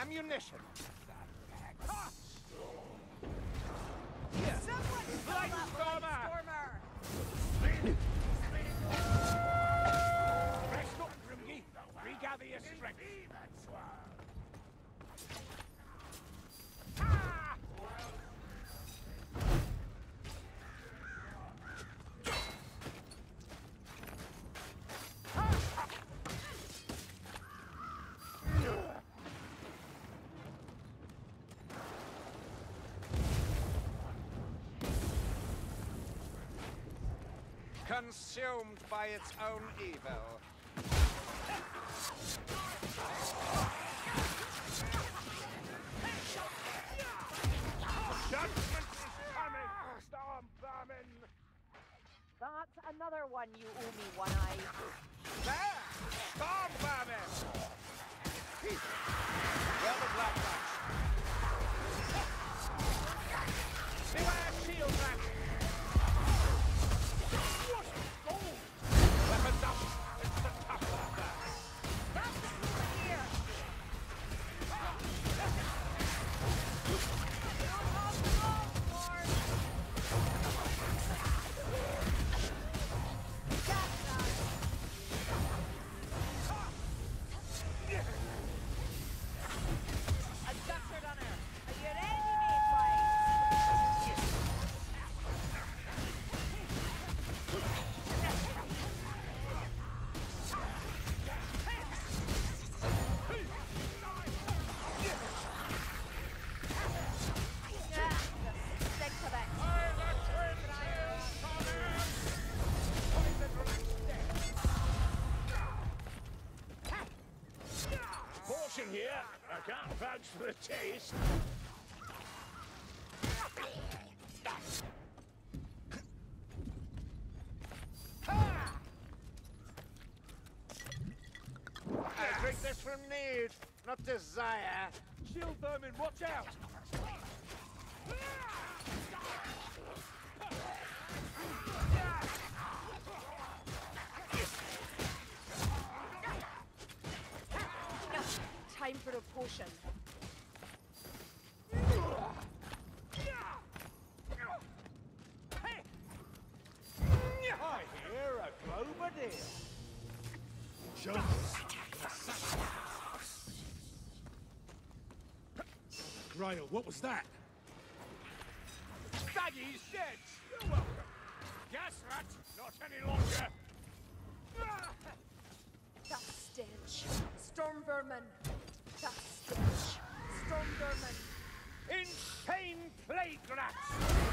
ammunition. Here, Someone stop Blight that Stormer! Rest up, Grimgy. Regather your strength. Consumed by its own evil. Judgment is coming! Storm vermin! That's another one you owe me, One Eye. There! I vouch for the taste. Ah! I drink this from need, not desire. Shield vermin, watch out! Ah! Time for a potion. I hear a Globadier. Grail, what was that? Staggy's dead! You're welcome. Gas rat, not any longer. That stench. Storm vermin. Storm vermin. Insane plague rats!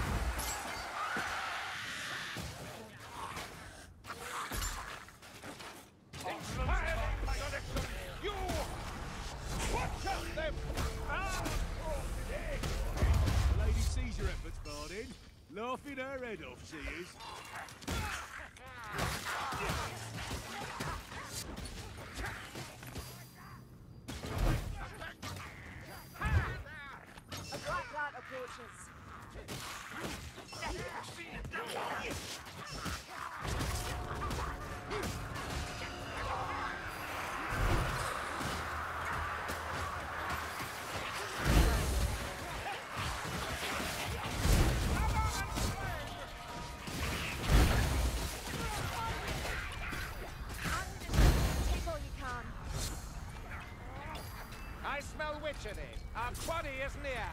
Our quarry is near.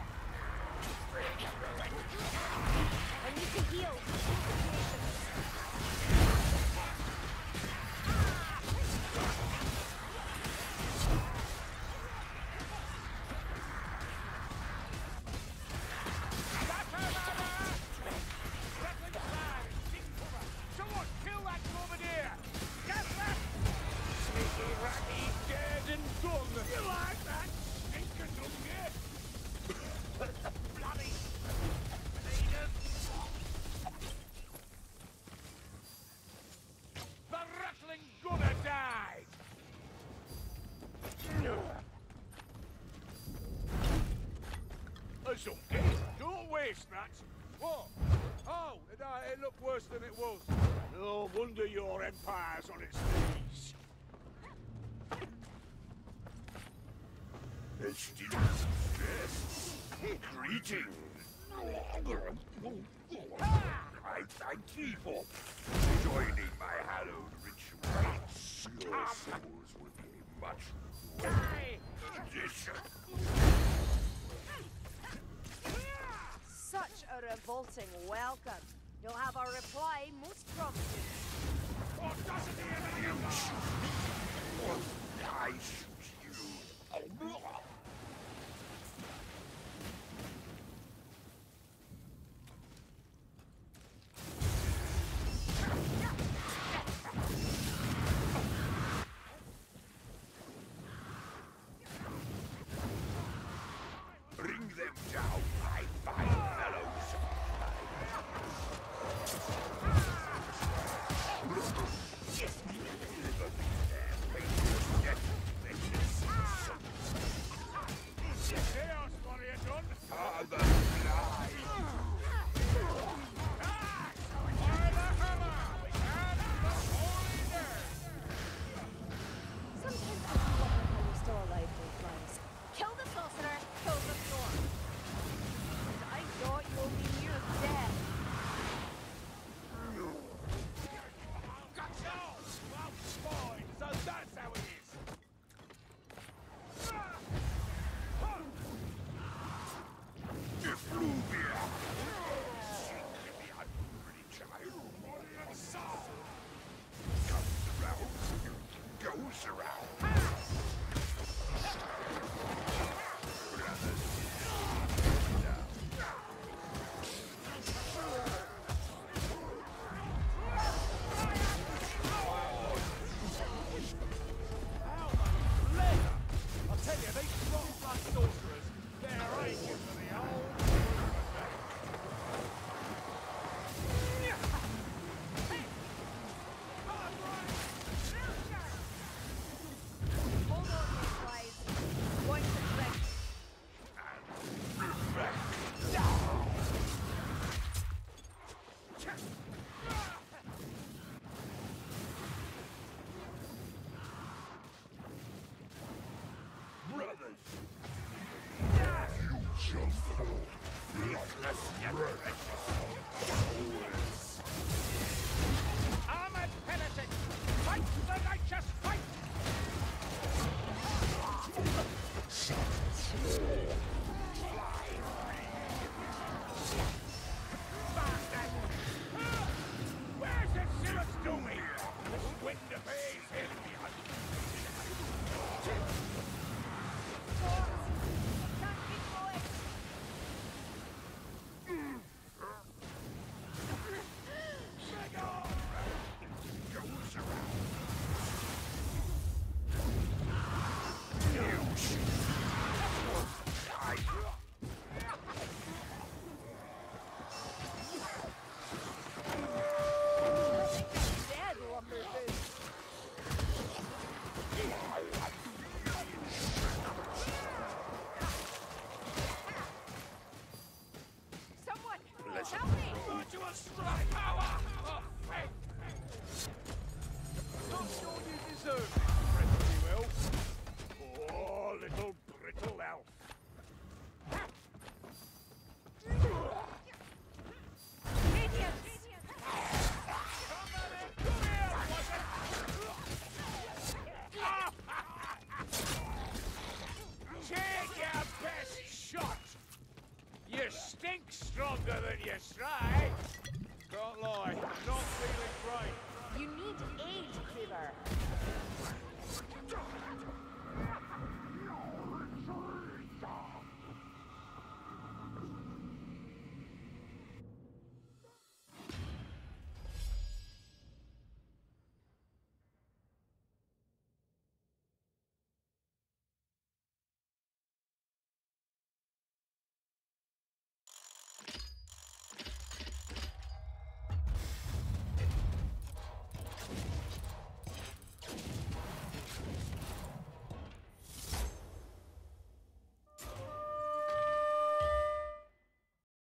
I need to heal. That's okay. Don't waste that. What? Oh, it, uh, it looked worse than it was. No wonder your empire's on its knees. It's yes. Greeting. I thank ye for joining my hallowed ritual. Your ah. souls will be much. Die. revolting welcome. You'll have a reply most promptly. Audacity and you shoot me, or I shoot you. Bring them down. Dark Souls shall fall, lifeless yet wretched. That's.